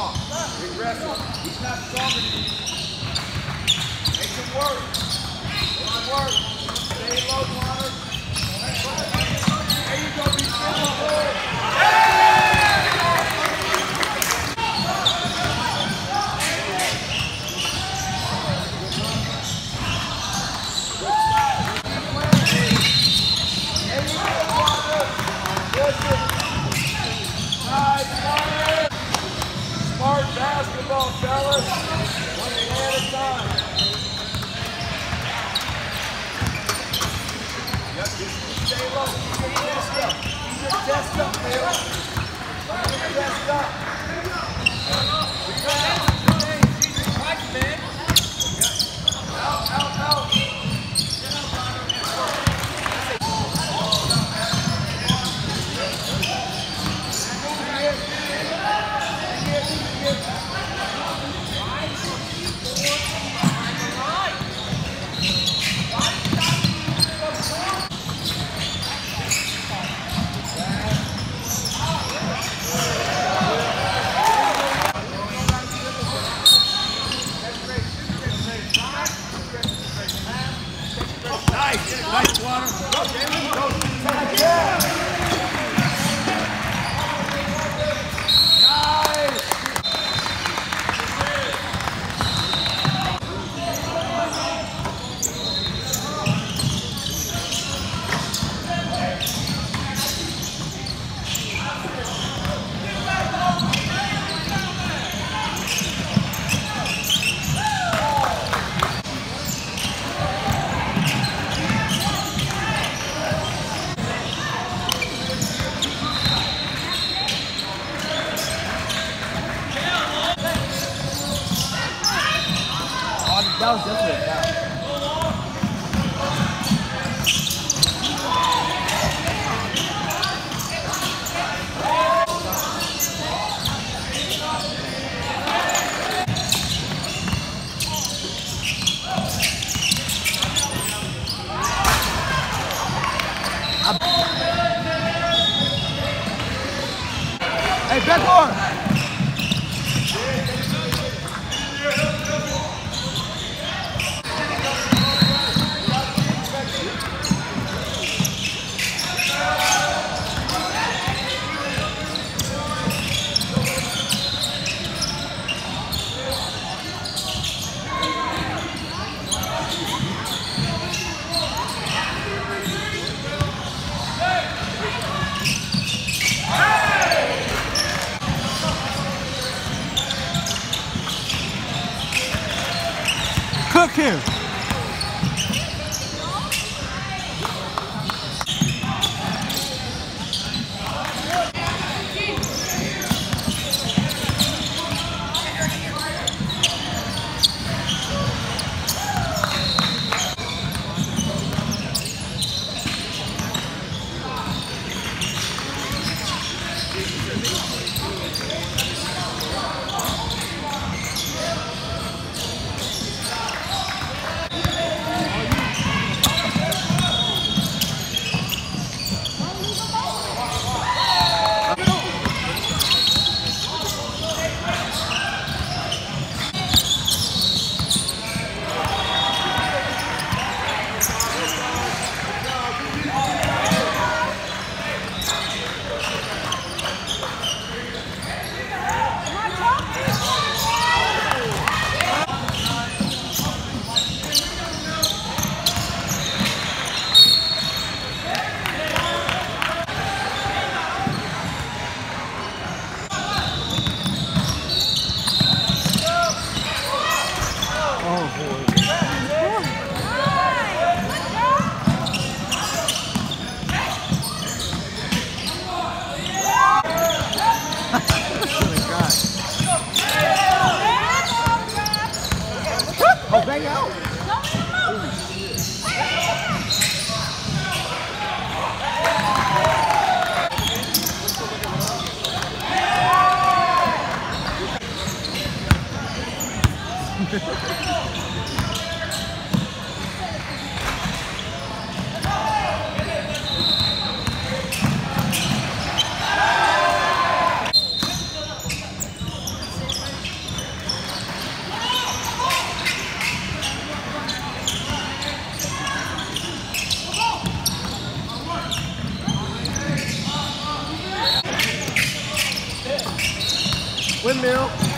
strong. He's aggressive. He's not stronger than you. Make him work. Make him work. Stay low, Connor. There you go. Be still. Nice, nice water. Go, Jalen, go. carro dentro do. Hey, back on! Cook him! Oh, bang out. Ha ha. Windmill.